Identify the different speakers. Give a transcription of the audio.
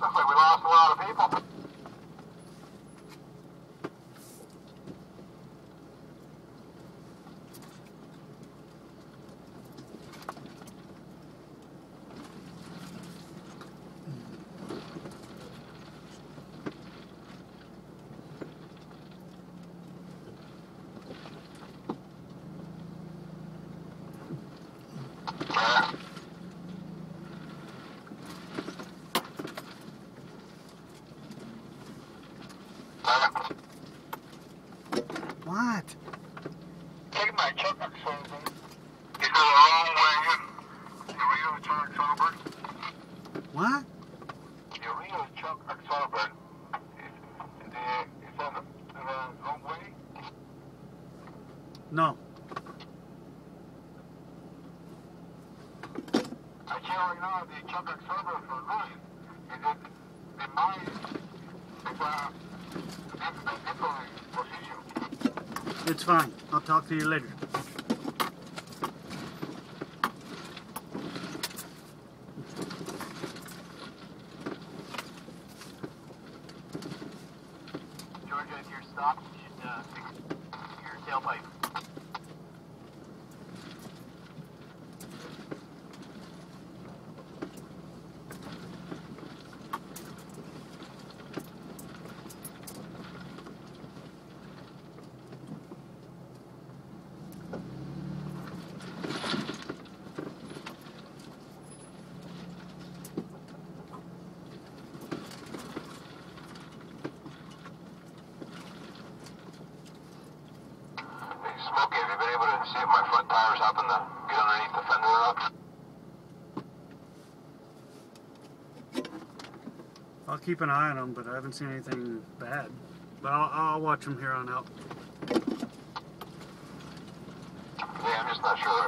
Speaker 1: Like we lost a lot of people.
Speaker 2: What?
Speaker 1: Take my truck. Is it a long way in? Your Rio truck sober?
Speaker 2: What?
Speaker 1: Your Rio truck sober. Is, is, it, is that a, is that a long way?
Speaker 2: No.
Speaker 1: I can't right now the truck sober for Louis. Is it in my it's a different position?
Speaker 2: It's fine. I'll talk to you later.
Speaker 3: Georgia, if you're stopped, you should uh, fix your tailpipe.
Speaker 1: Able to see if my front tires happen to get underneath the fender not?
Speaker 2: I'll keep an eye on them, but I haven't seen anything bad. But I'll, I'll watch them here on out.
Speaker 1: Yeah, I'm just not sure.